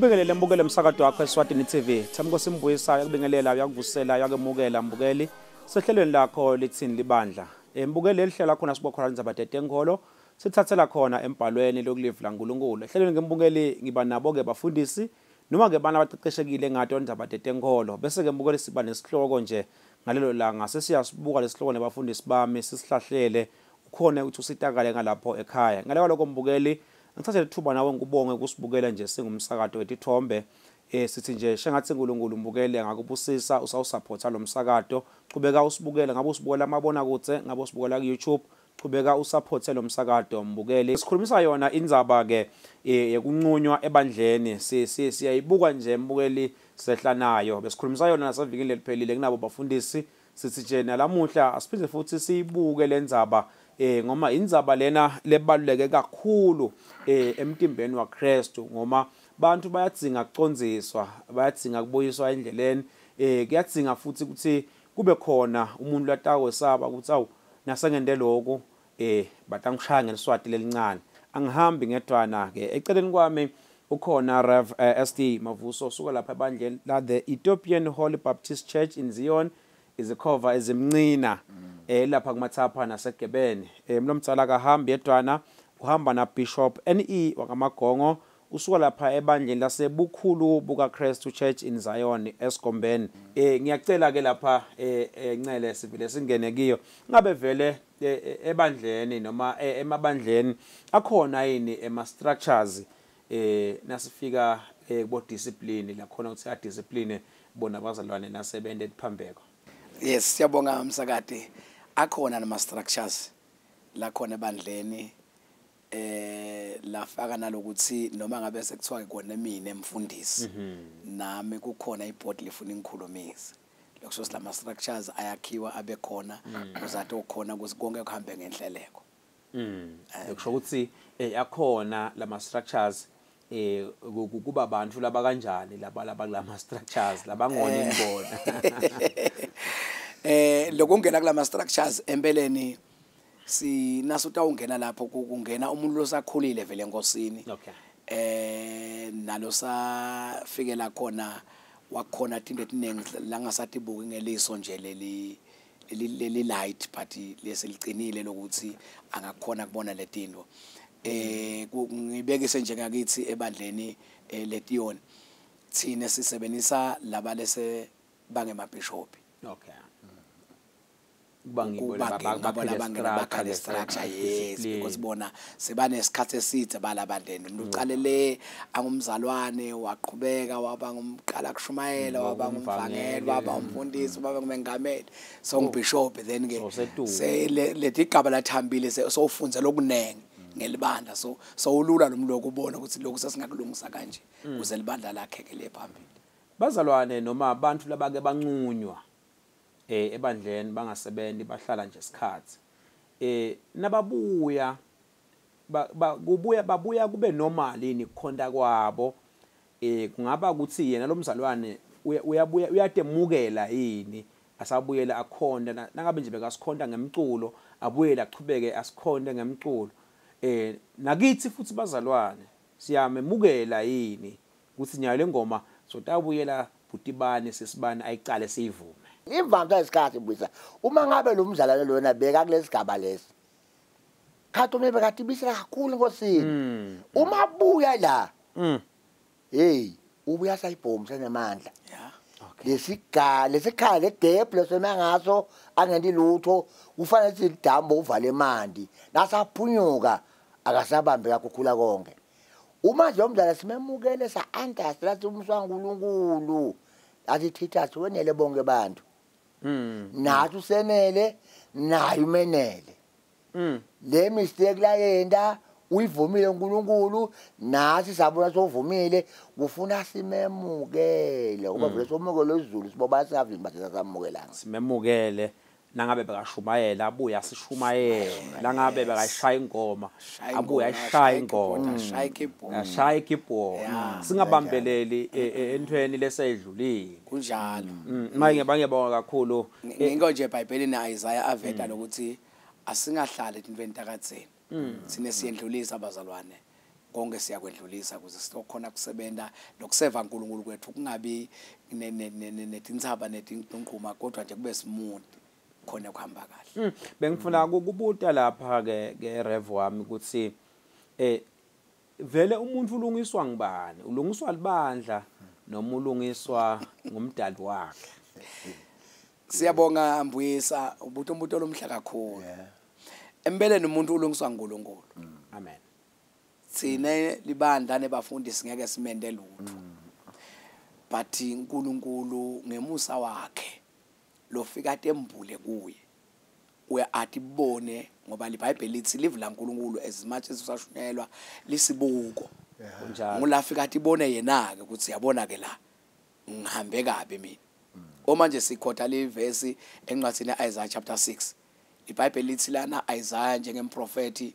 Angikubingelele mbukele umsakazo wakho eSwatini TV. Thamko simbuyisayo kubingelela yakuvusela yakemukela mbukeli. Sehlelweni lakho lithini libandla. Embukele lihlelo khona sibokhona indzaba tetenkolo. Sithathela khona embhalweni lokulivla uNkulunkulu. Ehlelweni ngembukeli ngiba nabo ke bafundisi noma ke bana abaqeqeshekile ngato indzaba tetenkolo. Bese ke mbukeli siba nesihloko nje ngalelo langa sesiyasibuka lesihloko nebafundisi bami sisihlahlele ukhona ukuthi usitakale ngalapho ekhaya. Ngaleyo lokho mbukeli ngithathe ithuba nawe ngikubonge kusibukela nje singumsakazo wetithombe eh sithi nje shengathi uNkulunkulu umbukele ngakubusisa usawusupporta lo msakazo qhubeka usibukela ngabe usibukela amabona kudze ngabe usibukela ku YouTube qhubeka usupporte lo msakazo mbukele. Sikhulumisa yona indzaba ke yekunqunywa ebandleni siyayibuka nje mbukeli sehla nayo. Besikhulumisa yona nasevikini leliphelile kunabo bafundisi. Sithi nje nalamuhla asiphinde futhi siyibuke lendzaba eh ngoma indzaba lena lebaluleke kakhulu eh emtimbeni waKristu ngoma bantu bayadzinga kucondziswa bayadzinga kubuyiswa endleleni. Eh kuyadzinga futhi ukuthi kube khona umuntu latakwesaba ukuthi awu nasengende lokho eh batangishaya ngeliswati lelincane. Angihambi ngedwana ke eceleni kwami ukhona Rev uh, SD Mavuso usuka lapha ebandleni la the Ethiopian Holy Baptist Church in Zion izikhova ezimncina. Eh lapha kumathapha nasegebeni eh mlomtsala kahambi yedwana uhamba na Bishop NE wakamagongo usuka lapha ebandleni lasebukhulu buka Christ Church in Zion eSkombeni. Eh ngiyacela ke lapha eh ncele sivile singene kiyo. Ngabe vele ebandleni noma emabandleni akhona yini ema structures eh nasifika kubo discipline la khona ukuthi a discipline bona abazalwane nasebende phambeko? Yes siyabonga umsakade akhona nama structures la khona ebandleni eh lafaka nalokuthi noma ngabe sekuthiwa kona mina emfundisi nami kukhona iboard lefuna ingikhulumise. Lokusho silama structures ayakhiwa abe khona uzathi okhona ukuthi konke kuhambe ngenhleleko. Mm lokusho ukuthi yakhona lama structures eh kuba abantu laba kanjani laba laba kulama structures labangona imbona eh lokungena kulama structures empeleni sinaso utawungena lapho kungena umuntu losakhulile vele enkosini. Okay. Eh nalo safikela khona wakhona into etiningi la ngasathi buki ngeliso nje leli leli light but leselicinile lokuthi angakhona kubona letinto eh ngibekise nje ngakithi ebandleni letiyoni thina sisebenzisa laba lese bangemabhishophi okay. Bakhe structure yes because bona sebanesikhathi eside balabandleni umuntu uqalele angumzalwane waqhubeka waba ngumqala kushumayela waba ngumvangeli waba umfundisi waba ngumengameli. So ngubishop then ke lethi igaba lathambile sofunze lokunenge ngelibandla. So sowulula nomloko ubona ukuthi lokhu sesingakulungisa kanje. Ukuze libandla lakhe ke lephambili bazalwane noma abantu labake bancunywa. Eh ebandleni bangasebenzi bahlala nje isikhathi. Eh nababuya kubuya babuya kube normal ini kukhonda kwabo? Eh kungaba ukuthi yena lo mzalwane uyabuya uyatemukela yini? Asabuyela akhonda nangabe nje bekasikhonda ngemculo abuyele aqhubeke asikhonde ngemculo. Eh nakithi futhi bazalwane siyamemukela yini? Ukuthi nyayo lengoma sotabuyela butibani sisibani ayicale siyivume imvamsa isikhathi buyisa uma ngabe lo mdlalo lona beka kulesigaba lesi khathi umbe bekathi bisela kakhulu nkosini uma buya la hey ubuya sayibhomu senemandla yeah lesiga lesikhala legap lesema ngaso angenti lutho kufanele sithi idambo uvale emanti nasaphunyuka akasabambe kakhulu konke. Uma nje umdlalo simemukele sa understand umswa uNkulunkulu athi thitha siwenele bonke abantu. mm nathi usenele naye umenele. Mm. Le mistake la yenda uyivumile uNkulunkulu nathi sabona sovumile kufuna simemukele. Uba vele somukelo izulu siboba singavimba sisasamukelanga simemukele. Nangabe bekashumayela abuye asishumayela langabe bekashaya ingoma abuye ashaya ingoma ashaya ikibhoni Yeah. singabambeleli e- e- entweni leseyidlulile kunjalo manje bangebonga kakhulu ngiko nje eBhayibhelini Isaiah aveta lokuthi asingahlali entweni takadzeni sine siyendlulisa abazalwane konke siyakwedlulisa ukuze sizokhona kusebenta nokuseva uNkulunkulu kwethu kungabi ne- ne- ne- ne- netintsaba netinquma kodwa nje kube smooth khona kuhamba kahle. Mm, bengifuna ukubuta lapha ke ke rev wami ukuthi eh vele umuntu ulungiswa ngibani ulungiswa libandla noma ulungiswa ngumdali wakhe? Siyabonga mbuyisa. Ubutho umuntu olomhla kakhulu. Empeleni umuntu ulungiswa uNkulunkulu amen. Thina libandla nebafundi singeke simende lutho. But uNkulunkulu ngemusa wakhe lofika tembule kuye. Uya athi bone ngoba liBhayibheli lithi live la uNkulunkulu as much as usashunelwa lisibuko. Kunjalo ngulafika athi bone yena ke ukuthi yabona ke la ngihambe kabi mina. Uma nje sikhotha le verse encwadini Isaiah chapter 6 iBhayibheli lithi lana Isaiah njengemprofeti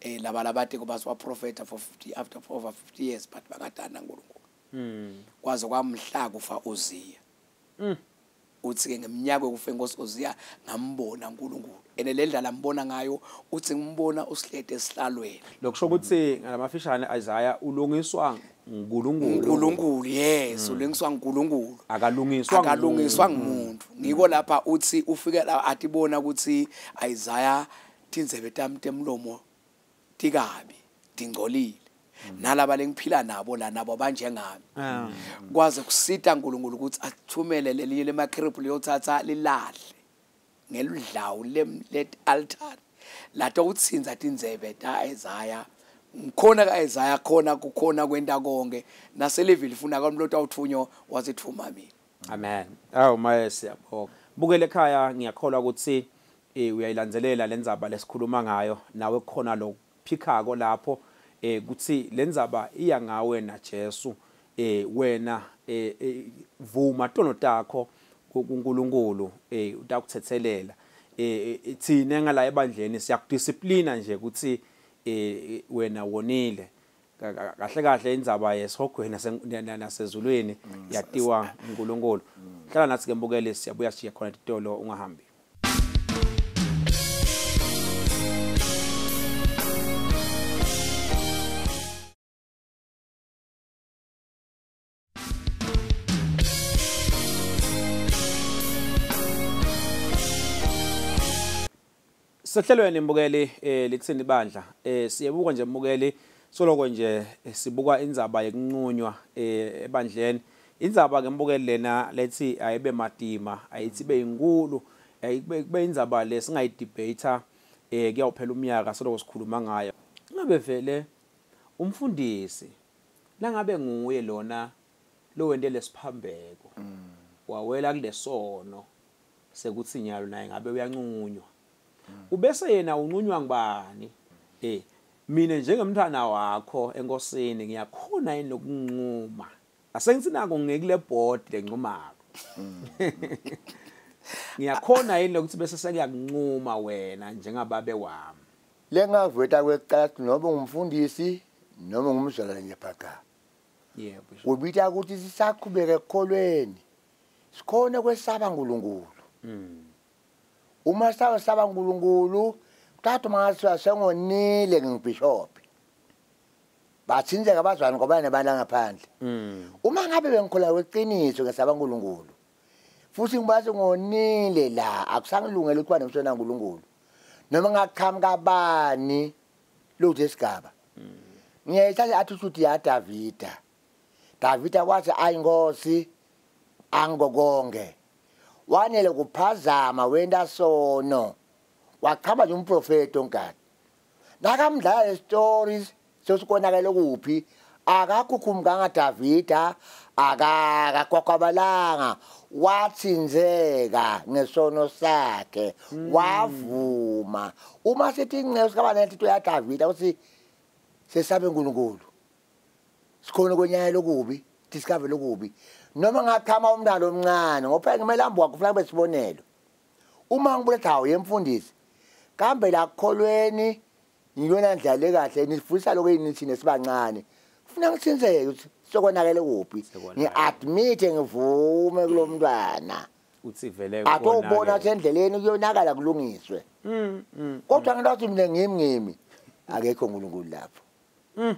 eh laba labade kuba siwa prophet for 50 after over 50 years but bangadana uNkulunkulu mm. Kwaze kwamhla kufa Uzziya Mm. Uthi ke ngeminyaka yokufa inkosi Uzziya ngambona uNkulunkulu ene le ndlela mbona ngayo uthi ngimbona usihlede esihlalweni. Lokusho ukuthi ngalamafishane Isaiah ulungiswa nguNkulunkulu. uNkulunkulu yes ulengiswa uNkulunkulu akalungiswa akalungiswa ngumuntu. ngiko lapha uthi ufike la athi bona ukuthi Isaiah tinzebe tami temlomo tikabi dingcolile nalaba lengiphila nabo la nabo banjengami Ah. kwaze kusita uNkulunkulu ukuthi athumele lelinye lemakhripu liyothatha lilahle ngeludlawu let altar lato utsinza tinzebe ta Isaiah ngikhona ka Isaiah khona kukhona kwenta konke naselevili funa kamlota uthunyo wasithuma mina Amen. Awu maye siyabonga. Bukele ekhaya ngiyakholwa ukuthi eh uyayilandzelela lenzaba lesikhuluma ngayo nawe khona lo phikhako lapho eh kuthi lenzaba iya ngawe na Jesu eh wena eh eh, vuma tono takho kuNkulunkulu eh utakuthethelela eh eh, thina ngala ebandleni siyakudisciplina nje ukuthi eh wena wonile. Ka- ka- kahle kahle indzaba yesihogweni nase- na- nasezulwini yatiwa uNkulunkulu hlala nathi ke mbukele siyabuya siya khona titolo ungahambi. Sehlelweni mbukeli eh lithini bandla eh siyebuka nje mbukeli soloko nje eh, sibuka indzaba yekunqunywa eh ebandleni. Indzaba ke mbukeli lena lethi ayibe madima ayithi be inkulu ayibe kube indzaba lesingayidebate eh kuyawuphela umnyaka soloko sikhuluma ngayo. Ngabe vele umfundisi langabe nguye lona lo wente lesiphambeko wawela kulesono sekuthi nyalo naye ngabe uyanqunywa ubese yena unqunywa ngibani eh mina njengemntana wakho enkosini ngiyakhona yini lokunquma asengithi nako ngekule board lenqumako ngiyakhona yini lokuthi bese sekuyakunquma wena njengababe wami? Lengaveta kwecala noma ungumfundisi noma ungumzalwane nje phaka yebo ubita ukuthi sisaqhubeka ekukholweni sikhona kwesaba uNkulunkulu Mm. Uma sabe saba uNkulunkulu kuthatha mangasiwa sengonile ngibishop bathinzeka abazwana ngoba nebala ngaphandle Mm. uma ngabe bengikhola kweqiniso ngesaba uNkulunkulu futhi ngibathi ngonile la akusangilungela ukuba nomsona uNkulunkulu noma ngaqhamuka kabani lothu esigaba. Ngiyayithatha attitude ya Davida. Davida wathi ayingosi angokonge wanele kuphazama wenda sono waqhamba nje umprofeti onkati nakamdlala le stories sesikonakele kuphi? Akakhukhumkanga Davida akakakwakwabelanga wathinzeka ngesono sakhe wavuma. Uma sithi inceku sikabana into ya Davida uthi sesabe uNkulunkulu sikhona kwenyaya lokubi discover lokubi noma ngaqhama umntana omncane ngoba ngimele ambu wakufuna besibonelo uma ngibuletha hawo yemfundisi kambe la kukholweni ngiyona ndlale kahle nifundisa lokho yini sibancane funa ngithinzeke ukuthi sokonakele kuphi? Sekonakele. ngi-admit ngivume kulo mntwana. Uthi vele atobona ukuthi endleleni kuyonakala kulungiswe. Mm, mm. kodwa ngilathi mina ngimi ngimi akekho uNkulunkulu lapho. Mm.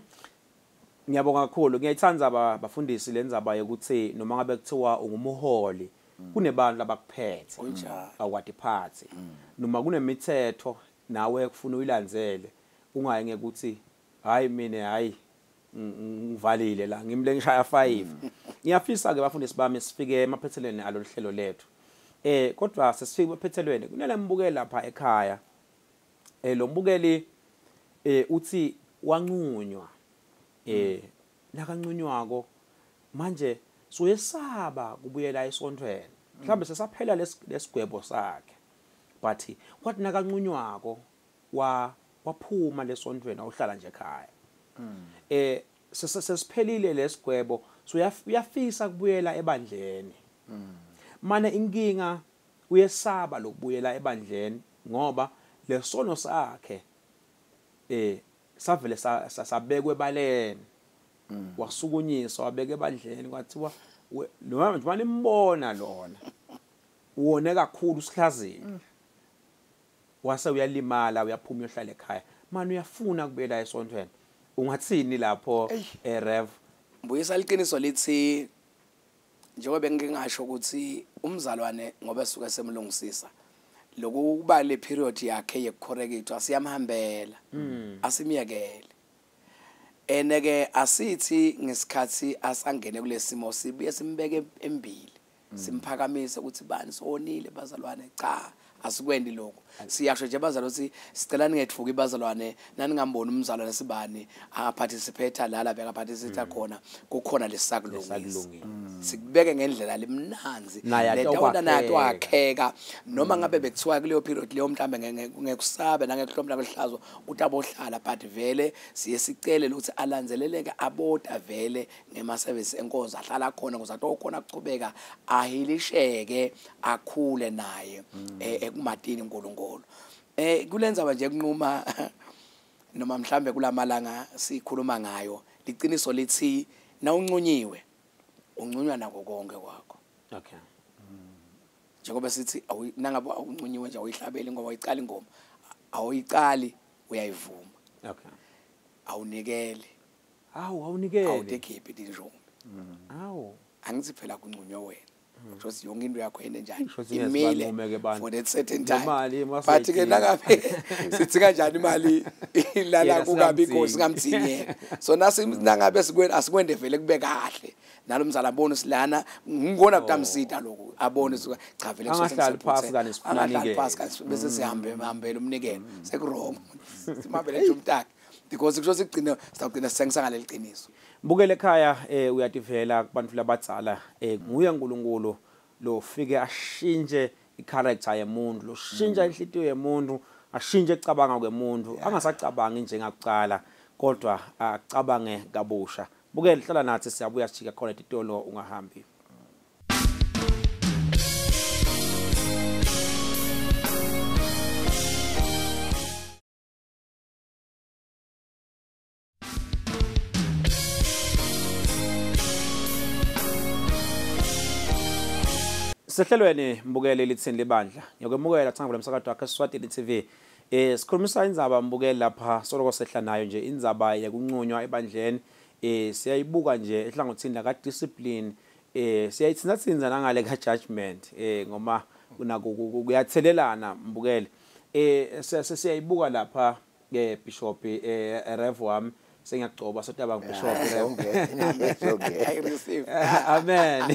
Ngiyabonga kakhulu. Ngiyayithanda bafundisi lenzaba yokuthi noma ngabe kuthiwa ungumuholi kunebantu abakuphethe Kunjalo. awuwadiphathi noma kunemithetho nawe kufuna uyilandzele ungayi ngekuthi hayi mina hayi ng- ngivalile la ngimle ngishaya 5 ngiyafisa ke bafundisi bami sifike emaphethelweni alo hlelo lethu. Eh kodwa sesifike emaphethelweni kunale mbukeli lapha ekhaya. Eh lo mbukeli eh uthi wanqunywa eh lakanqunywako manje soyesaba kubuyela esontweni mhlambe sesaphela les- lesigwebo sakhe but kwathi nakanqunywako wa waphuma lesontweni awuhlala nje ekhaya eh sesiphelile lesigwebo so uyaf- uyafisa kubuyela ebandleni mane inkinga uyesaba lokubuyela ebandleni ngoba lesono sakhe eh savele sa- sa- sabekwe baleni wasukunyiswa wabeka ebandleni kwathiwa noma nje manimbona lona uwone kakhulu sihlazini wase uyalimala uyaphuma uyohlala ekhaya. Manje uyafuna kubuyela esontweni? Ungathini lapho eh rev? Mbuyisa liqiniso lithi njengoba bengingasho ukuthi umzalwane ngoba suke semlungisisa lokuba le period yakhe yekucorrect asiyamhambela asimyekele. Eneke asithi ngesikhathi asangene kulesimo sibuye simbeke embili. Simphakamise ukuthi bani sonile bazalwane? Cha. Asikwendi lokho siyasho nje bazalwane ukuthi sicela ningethuki bazalwane naningamboni umzalwane sibani akaparticipate lala bekaparticipate khona. Kukhona lesakulungisa Lesakulungisa. sikubeke ngendlela ake letawona naye wakheka. wakheka. Noma ngabe bekuthiwa kuleyo period leyo mhlambe ngekusabe nangekuhlomla kwehlazo ukuthi abohlala but vele siye sicele ukuthi alandzeleleke aboda vele ngema-service enkonzo ahlala khona ukuze athi okhona kuchubeka ahilisheke akhule naye eh, ekumatini unkulunkulu. Eh kulenza nje kunquma noma mhlambe kulamalanga sikhuluma ngayo liqiniso lithi nawuncunyiwe uncunywa nako konke kwakho. Okay. Njengoba sithi nangabe awuncunyiwe nje awuyihlabeli ngoba ayiqali ingoma awuyiqali uyayivuma. Okay. Awunikele awu awunikele awutekhiphi tinjombi. Awu. Angithi phela kuncunywe wena. shothi yonke into yakho yene njani? Imile for that certain timebut ke nangabe sithi kanjani imali ilala kungabikho singamthinyela so nangabe asikwende vele kube kahle. Nalo mzala abone silana. Ngikona kutamsida lokhu. Abone cha vele angahlali phasi kanesifunanikeangahlali phasi kanibese sihambe hambele umnikelo. Sekuroma. Simhambele nje umtaki. Because kusho sikugcine sizawugcina sisengisangaleli qiniso. Mbukele ekhaya eh uyativela kubantu labadzala eh nguye uNkulunkulu lo fike ashintshe icharacter yemuntu lo shintsha inhlitiyo yemuntu ashintshe ecabanga kwemuntu. Angasacabangi njengakuqala kodwa acabange kabusha. Bukele hlala nathi siyabuya sijika khona itolo ungahambi. Sehlelweni mbukele lithini libandla. Ngiyokwemukela thanga kule msakazo wakhe Swatini TV. Eh sikhulumisa indzaba mbukeli lapha soloko sehla nayo nje indzaba yakunqunywa ebandleni. Eh siyayibuka nje ehlangothini la ka discipline. Eh siyayithinza thinza nangale ka judgment eh ngoma kunako kuyathelelana mbukele. Eh siya- siyayibuka lapha ke bishop eh Rev wami sengiyagcoba sotaba bishop Rev. i receive. Amen.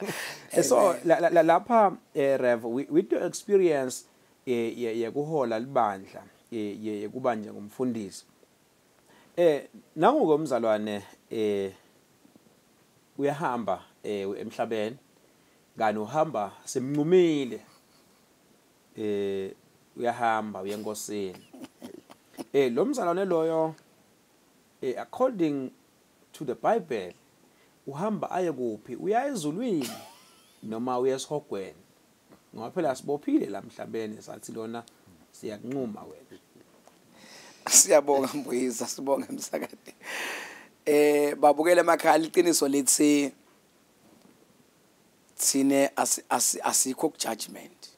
so la- la- lapha eh Rev we- with your experience eh ye- yekuhola libandla eh ye- yekuba nje ngumfundisi. Eh nangu komzalwane eh uyahamba eh emhlabeni ngani uhamba semnqumile eh uyahamba uyenkosini eh lo mzalwane loyo eh according to the bible uhamba aye kuphi? Uya ezulwini noma uya esihogweni? Ngoba phela sibophile la mhlabeni sathi lona siyakunquma wena. Siyabonga mbuyisa sibonga emsakade. Eh babukele emakhaya liqiniso lithi asi- asikho ku judgment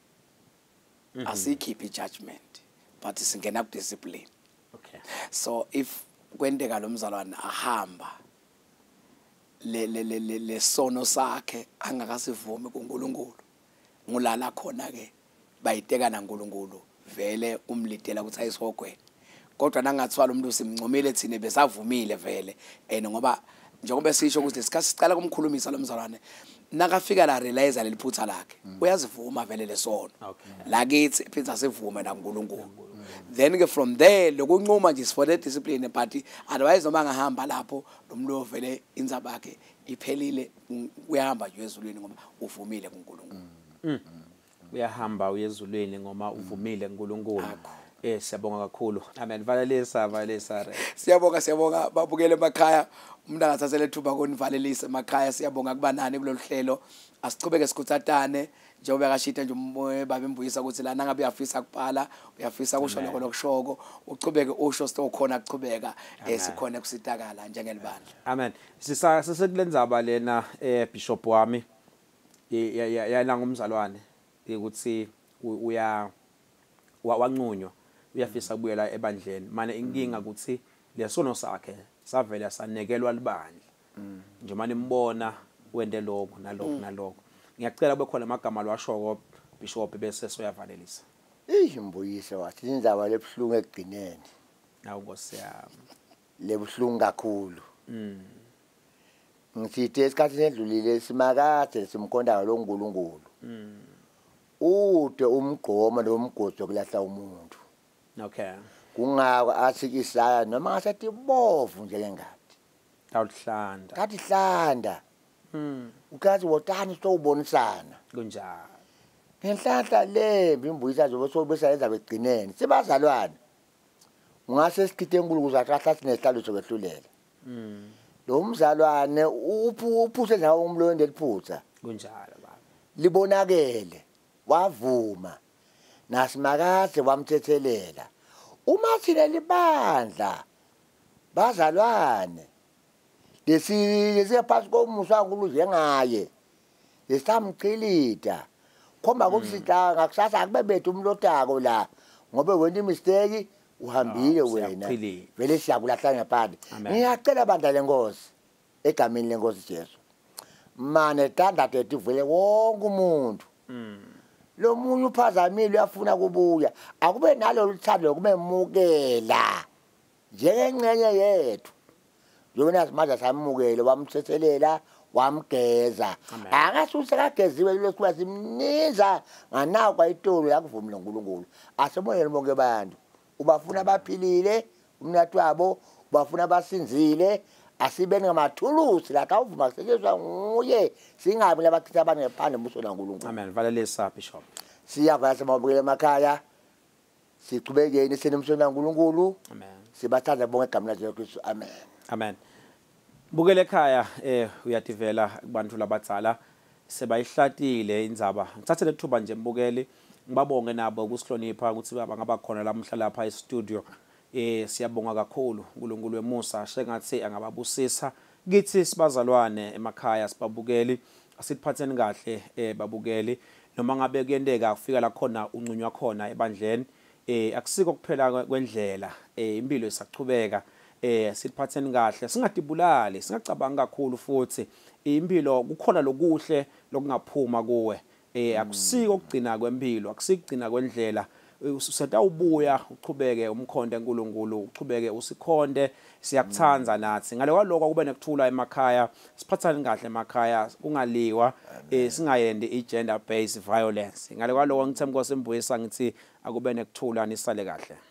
asikhiphi judgment but singena ku discipline okay. So if kwenteka lo mzalwane ahamba. Le le le- le lesono sakhe angakasivumi kuNkulunkulu. Ngulala khona ke bayitekana uNkulunkulu vele umlidela ukuthi ayisihogweni kodwa nangathwala umuntu simncomile thina besavumile vele. And ngoba njengoba sisho ukuthi sikhathi sicala kumkhulumisa lo mzalwane nakafika la realize leli phutha lakhe uyazivuma vele lesono lakithi phitha sivume naNkulunkulu then ke from there lokuncuma nje for the discipline but otherwise noma ngahamba lapho lo muntu vele inzaba yakhe iphelile mm, uyahamba nje ezulwini ngoba uvumile kuNkulunkulu. Uyahamba uyezulwini ngoma uvumile uNkulunkulu Akho. Eh siyabonga kakhulu. Amen. Valelisa valelisa siyabonga siyabonga. Babukele emakhaya. Umuntu angathathele thuba konivalelisa emakhaya. Siyabonga kubanani kulolu hlelo. Asichubeke sikhuthatane njengoba yakashita nje umoya baba embuyisa ukuthi lana ngabe uyafisa kubhala uyafisa kusho lokho lokushoko uchubeke usho sitokhona kuchubeka eh sikhona kusitakala njengelibandla amen. Sisa sesekulendzaba lena eh bishop wami ye- ya- ya- yana ngumzalwane. Ukuthi uya wa- wanqunywa uyafisa kubuyela ebandleni. Manje inkinga ukuthi lesono sakhe savela sanekelwa libandla. Nje manje imbona wente lokho nalokho nalokho ngiyacela kube khona amagama lwashoko bishop bese soyavalelisa. Iyimbuyise wathi indaba lebuhlungu ekugcineni. Nawu nkosi yami. Lebuhlungu kakhulu. Mm. Ngithe esikhathini edlulile simakade simkhonda lo nkulunkulu. Mm. Ude umgqoma nomgodzo kulahla umuntu. Okay. Kungako athi isaya noma ngasethi bovu njengengadi awuhlanda. Kathi hlanda. Mm ukathi wotani sokubonisana kunjalo. Ngenhlanhla lembi imbuyisa zobe sobesa yenza begcinene. Sibazalwane ungase sikhithe enkulu ukuze ahlahla sinesihlalo sokwehlulela mm lo mzalwane uphu- uphuse nawo umlondo eliphutha. Kunjalo baba. Libonakele. Wavuma. Nasimakade wamthethelela. Uma thina libandla bazalwane. Lesi lesiyaphasi komusa kankulu njengaye lesamchilida khomba ukuthi sita ngakusasa akube bethu umlotako la ngobe wena imistake uhambile Ah, wena. vele siyakulahla ngaphandle. Amen. ngiyacela bandla lenkosi egameni lenkosi Jesu. Mane tanda tethu vele wonke umuntu. Mm lo munye uphazamile uyafuna kubuya. Akube nalolu thando lokumemukela. Njengengcenye yethu. Njengoba simanje samukele wamthethelela wamgeza. Akasuthi kageziwe lo kuba simniza nganawo kwayitolo yakuvumile uNkulunkulu. Asemoyeni bonke abantu. Ubafuna baphilile umnathi wabo ubafuna basinzile asibeni ngamathulusi la kawuvuma kusetshenziswa nguye. Singabi labachitha abantu ngephandle embuso kaNkulunkulu amen. Valelisa bishop. Siyavaya samabukela emakhaya. Sichubekeni senemsweni kaNkulunkulu amen. Sibathanda bonke egameni likaJesu Kristu amen. Amen. Bukele ekhaya eh uyativela kubantu labadzala. Sebayihlatile indzaba. Ngithathe lethuba nje mbukeli. Ngibabonge nabo ukusihlonipha ukuthi baba ngaba khona lamhla lapha e-studio. Eh siyabonga kakhulu uNkulunkulu wemusa. Sengathi angababusisa. Kithi sibazalwane emakhaya sibabukeli. Asiphatheni kahle eh babukeli. Noma ngabe kuyenteka kufika la khona uncunywa khona ebandleni eh akusiko kuphela kwendlela eh impilo isachubeka eh siphatheni kahle singadibulali singacabangi kakhulu futhi. Impilo kukhona lokuhle lokungaphuma kuwe. Eh akusiko ukugcina kwempilo akusikugcina kwendlela. Usetawubuya uchubeke umkhonde enkulunkulu uchubeke usikhonde siyakuthanda nathi. Ngale kwaloko kube nekuthula emakhaya siphathane kahle emakhaya kungaliwa eh singayendi i-gender based violence. Ngale kwaloko ngithemba nkosembuyisa ngithi akube nekuthula nisale kahle.